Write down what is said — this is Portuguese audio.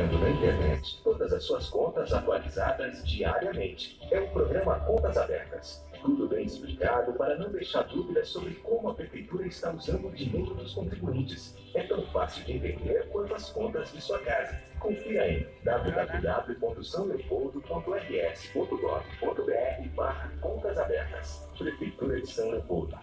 publicando na internet todas as suas contas atualizadas diariamente. É o programa Contas Abertas. Tudo bem explicado para não deixar dúvidas sobre como a Prefeitura está usando o dinheiro dos contribuintes. É tão fácil de entender quanto as contas de sua casa. Confira em www.sãoleopoldo.rs.gov.br barra Contas Abertas. Prefeitura de São Leopoldo.